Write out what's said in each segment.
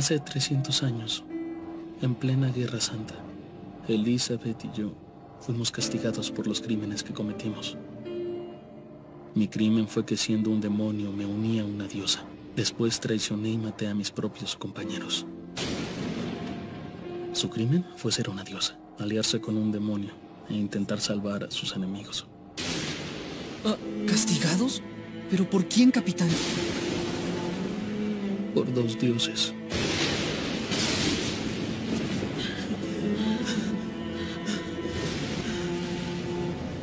Hace 300 años, en plena Guerra Santa, Elizabeth y yo fuimos castigados por los crímenes que cometimos. Mi crimen fue que siendo un demonio me uní a una diosa. Después traicioné y maté a mis propios compañeros. Su crimen fue ser una diosa, aliarse con un demonio e intentar salvar a sus enemigos. Ah, ¿Castigados? ¿Pero por quién, capitán? Por dos dioses.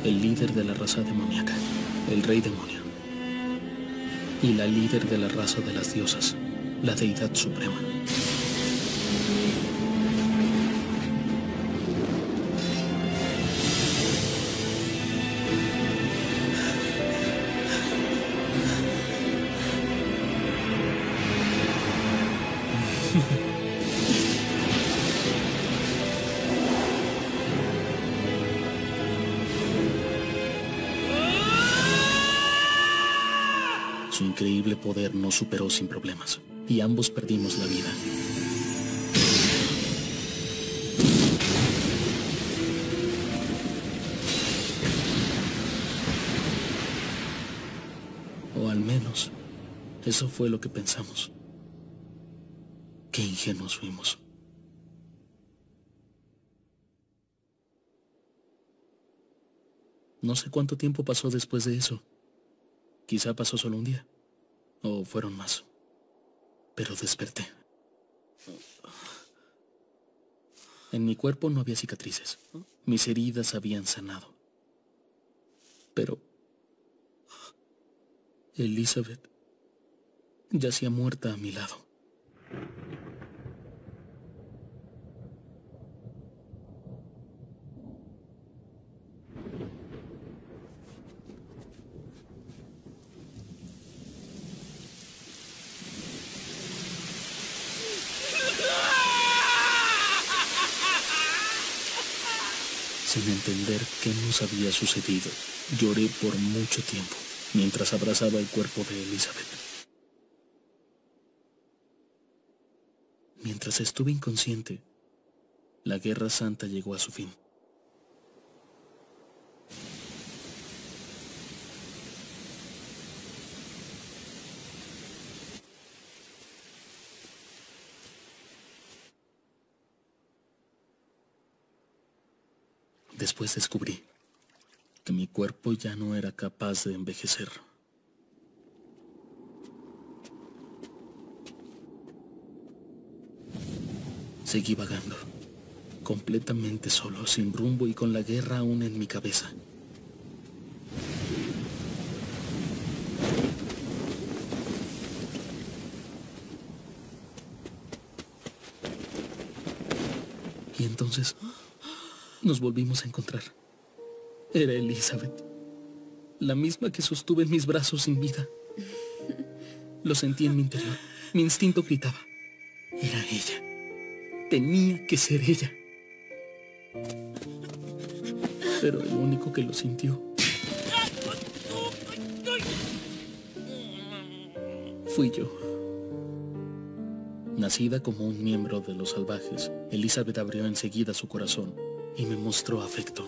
El líder de la raza demoníaca, el rey demonio. Y la líder de la raza de las diosas, la deidad suprema. Poder nos superó sin problemas, y ambos perdimos la vida. O al menos, eso fue lo que pensamos. Qué ingenuos fuimos. No sé cuánto tiempo pasó después de eso. Quizá pasó solo un día. O fueron más. Pero desperté. En mi cuerpo no había cicatrices. Mis heridas habían sanado. Pero... Elizabeth yacía muerta a mi lado. Sin entender qué había sucedido, lloré por mucho tiempo mientras abrazaba el cuerpo de Elizabeth. Mientras estuve inconsciente, la Guerra Santa llegó a su fin. Después descubrí que mi cuerpo ya no era capaz de envejecer. Seguí vagando, completamente solo, sin rumbo y con la guerra aún en mi cabeza. Y entonces nos volvimos a encontrar. Era Elizabeth, la misma que sostuve en mis brazos sin vida. Lo sentí en mi interior. Mi instinto gritaba. Era ella. Tenía que ser ella. Pero el único que lo sintió fui yo. Nacida como un miembro de los salvajes, Elizabeth abrió enseguida su corazón y me mostró afecto.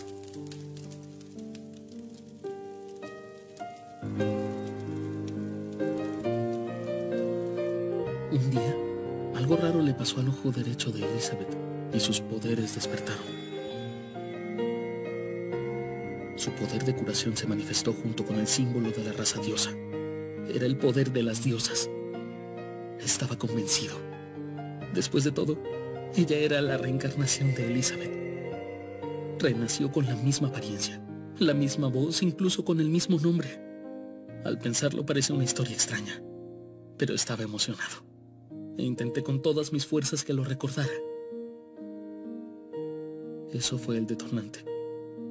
Un día, algo raro le pasó al ojo derecho de Elizabeth y sus poderes despertaron. Su poder de curación se manifestó junto con el símbolo de la raza diosa. Era el poder de las diosas. Estaba convencido. Después de todo, ella era la reencarnación de Elizabeth. Renació con la misma apariencia, la misma voz, incluso con el mismo nombre. Al pensarlo parece una historia extraña, pero estaba emocionado. E intenté con todas mis fuerzas que lo recordara. Eso fue el detonante.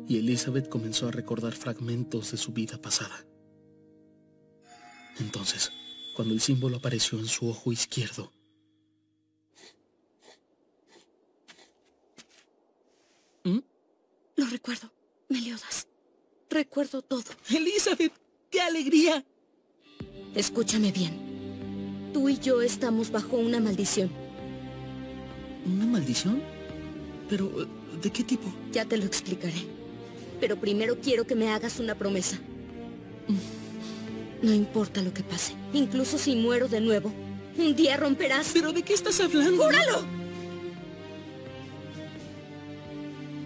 Y Elizabeth comenzó a recordar fragmentos de su vida pasada. Entonces, cuando el símbolo apareció en su ojo izquierdo, ¿Mm? Lo recuerdo, Meliodas. Recuerdo todo. Elizabeth, qué alegría. Escúchame bien. Tú y yo estamos bajo una maldición. ¿Una maldición? ¿Pero de qué tipo? Ya te lo explicaré. Pero primero quiero que me hagas una promesa. No importa lo que pase, incluso si muero de nuevo, un día romperás. ¿Pero de qué estás hablando? ¡Júralo!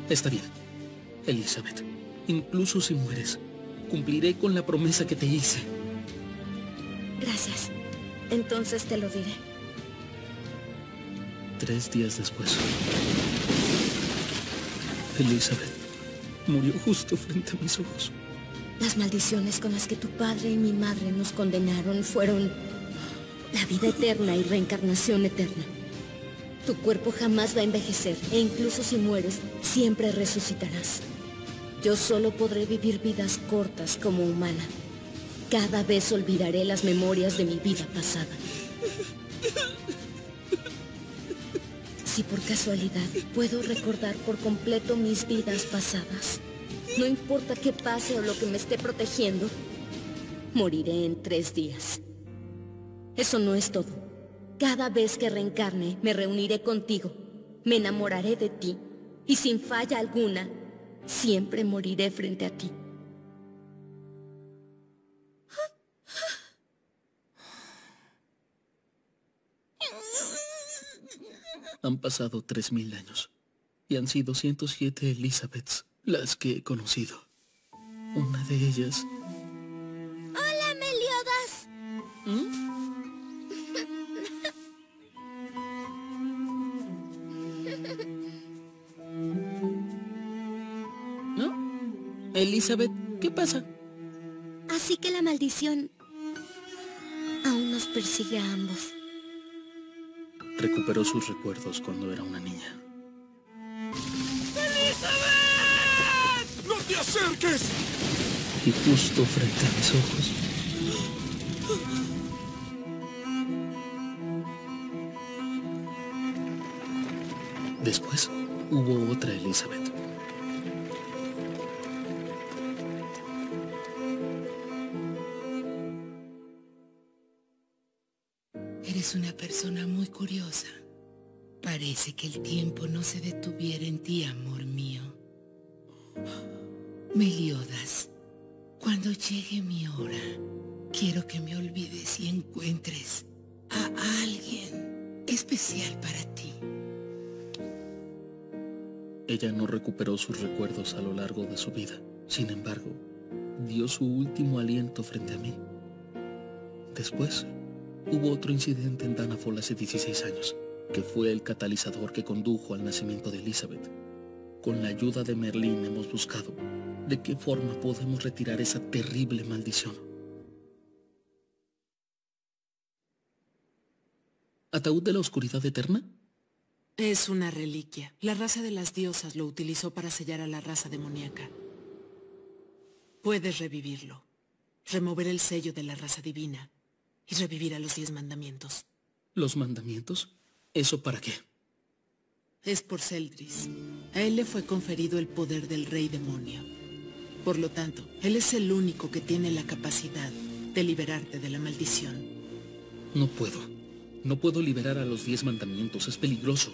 Está bien, Elizabeth. Incluso si mueres, cumpliré con la promesa que te hice. Gracias. Entonces te lo diré. Tres días después, Elizabeth murió justo frente a mis ojos. Las maldiciones con las que tu padre y mi madre nos condenaron fueron la vida eterna y reencarnación eterna. Tu cuerpo jamás va a envejecer e incluso si mueres, siempre resucitarás. Yo solo podré vivir vidas cortas como humana. Cada vez olvidaré las memorias de mi vida pasada. Si por casualidad puedo recordar por completo mis vidas pasadas, no importa qué pase o lo que me esté protegiendo, moriré en tres días. Eso no es todo. Cada vez que reencarne, me reuniré contigo, me enamoraré de ti, y sin falla alguna, siempre moriré frente a ti. Han pasado tres mil años y han sido 107 Elizabeths las que he conocido. Una de ellas... ¡Hola, Meliodas! ¿No? Elizabeth, ¿qué pasa? Así que la maldición aún nos persigue a ambos. Recuperó sus recuerdos cuando era una niña. ¡No te acerques! Y justo frente a mis ojos... Después hubo otra Elizabeth. Que el tiempo no se detuviera en ti, amor mío. Meliodas, cuando llegue mi hora, quiero que me olvides y encuentres a alguien especial para ti. Ella no recuperó sus recuerdos a lo largo de su vida. Sin embargo, dio su último aliento frente a mí. Después, hubo otro incidente en Danafol hace 16 años, que fue el catalizador que condujo al nacimiento de Elizabeth. Con la ayuda de Merlín hemos buscado de qué forma podemos retirar esa terrible maldición. ¿Ataúd de la oscuridad eterna? Es una reliquia. La raza de las diosas lo utilizó para sellar a la raza demoníaca. Puedes revivirlo. Remover el sello de la raza divina y revivir a los diez mandamientos. ¿Los mandamientos? ¿Eso para qué? Es por Celdris. A él le fue conferido el poder del rey demonio. Por lo tanto, él es el único que tiene la capacidad de liberarte de la maldición. No puedo. No puedo liberar a los diez mandamientos. Es peligroso.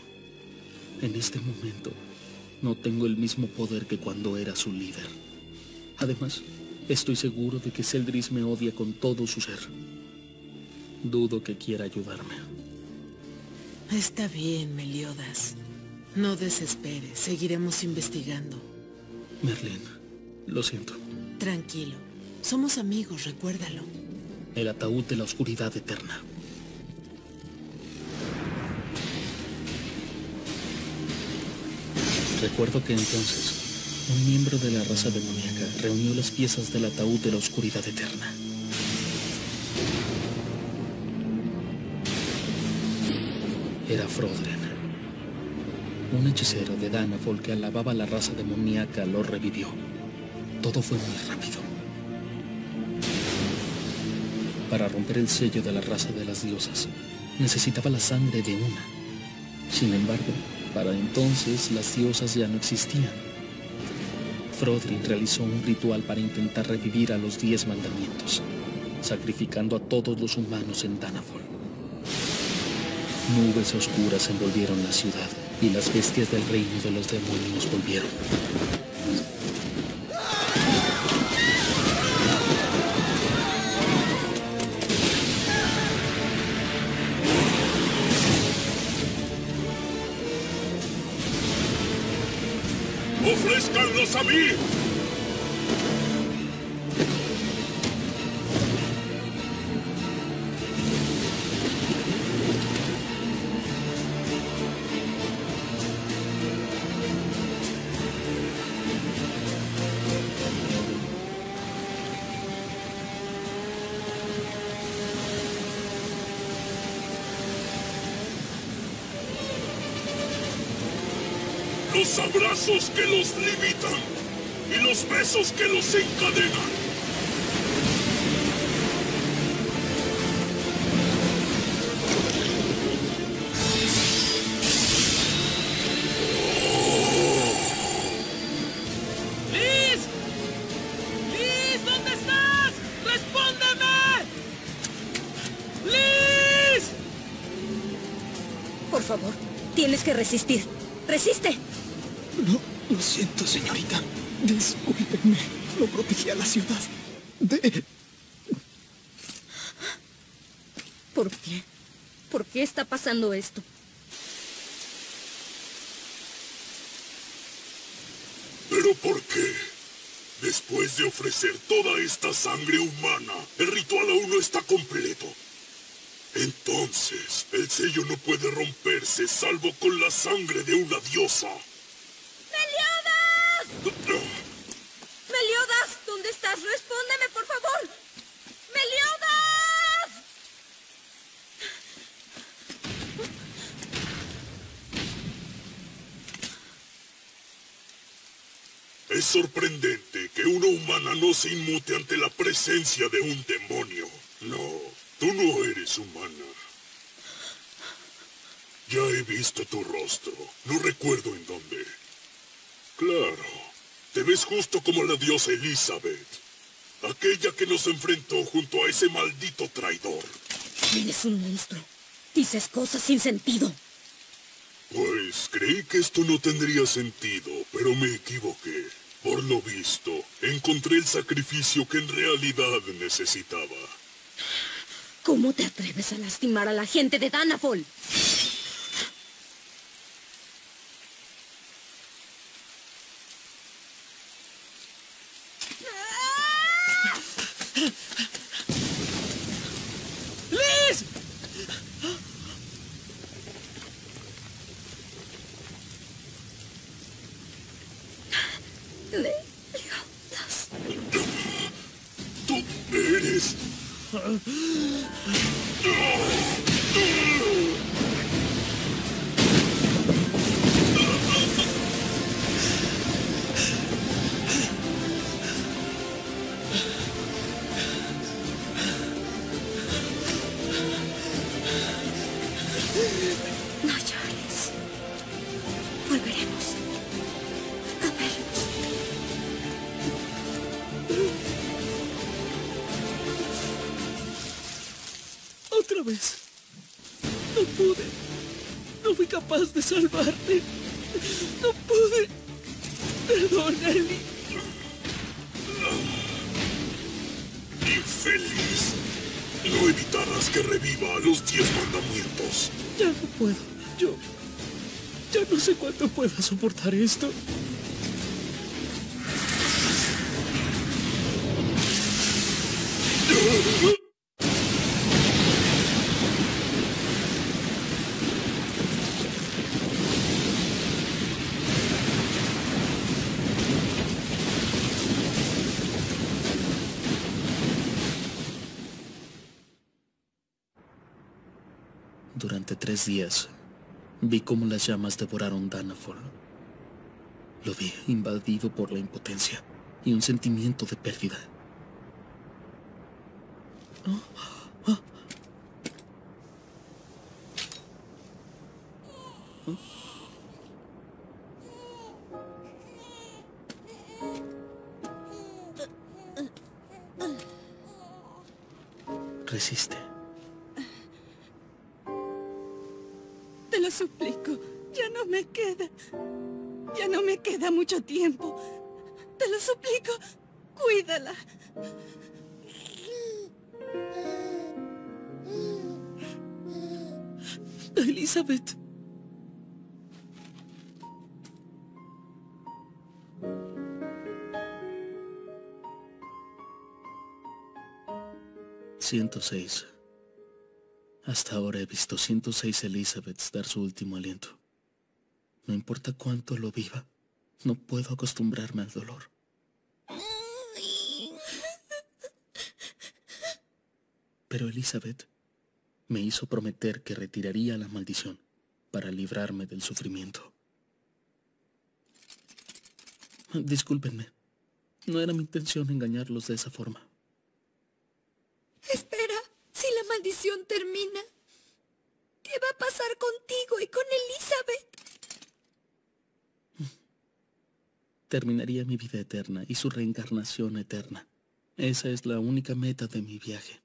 En este momento, no tengo el mismo poder que cuando era su líder. Además, estoy seguro de que Celdris me odia con todo su ser. Dudo que quiera ayudarme. Está bien, Meliodas. No desesperes, seguiremos investigando. Merlin, lo siento. Tranquilo. Somos amigos, recuérdalo. El ataúd de la oscuridad eterna. Recuerdo que entonces, un miembro de la raza demoníaca reunió las piezas del ataúd de la oscuridad eterna. Era Frodren. Un hechicero de Danafol que alababa la raza demoníaca lo revivió. Todo fue muy rápido. Para romper el sello de la raza de las diosas, necesitaba la sangre de una. Sin embargo, para entonces las diosas ya no existían. Frodrin realizó un ritual para intentar revivir a los diez mandamientos, sacrificando a todos los humanos en Danafol. Nubes oscuras envolvieron la ciudad y las bestias del reino de los demonios volvieron. ¡Ofrezcanlos a mí! Los abrazos que los limitan y los besos que los encadenan. ¡Liz! ¡Liz! ¿Dónde estás? ¡Respóndeme! ¡Liz! Por favor, tienes que resistir. ¡Resiste! Lo siento, señorita. Discúlpenme. No protegí a la ciudad. De... ¿Por qué? ¿Por qué está pasando esto? ¿Pero por qué? Después de ofrecer toda esta sangre humana, el ritual aún no está completo. Entonces, el sello no puede romperse salvo con la sangre de una diosa. ¡Meliodas! ¡Meliodas! ¿Dónde estás? Respóndeme, por favor. ¡Meliodas! Es sorprendente que una humana no se inmute ante la presencia de un demonio. No, tú no eres humana. Ya he visto tu rostro. No recuerdo en dónde. Claro, te ves justo como la diosa Elizabeth. Aquella que nos enfrentó junto a ese maldito traidor. Eres un monstruo. Dices cosas sin sentido. Pues creí que esto no tendría sentido, pero me equivoqué. Por lo visto, encontré el sacrificio que en realidad necesitaba. ¿Cómo te atreves a lastimar a la gente de Danafol? Salvarte. No pude. Perdona, Eli. infeliz. No evitarás que reviva los diez mandamientos. Ya no puedo. Yo... Ya no sé cuánto pueda soportar esto. Durante tres días vi cómo las llamas devoraron Danafol. Lo vi invadido por la impotencia y un sentimiento de pérdida. Resiste. Suplico, ya no me queda. Ya no me queda mucho tiempo. Te lo suplico, cuídala. Elizabeth. ...106... Hasta ahora he visto 106 Elizabeths dar su último aliento. No importa cuánto lo viva, no puedo acostumbrarme al dolor. Pero Elizabeth me hizo prometer que retiraría la maldición para librarme del sufrimiento. Discúlpenme. No era mi intención engañarlos de esa forma. Espera, si la termina, ¿qué va a pasar contigo y con Elizabeth? Terminaría mi vida eterna y su reencarnación eterna. Esa es la única meta de mi viaje.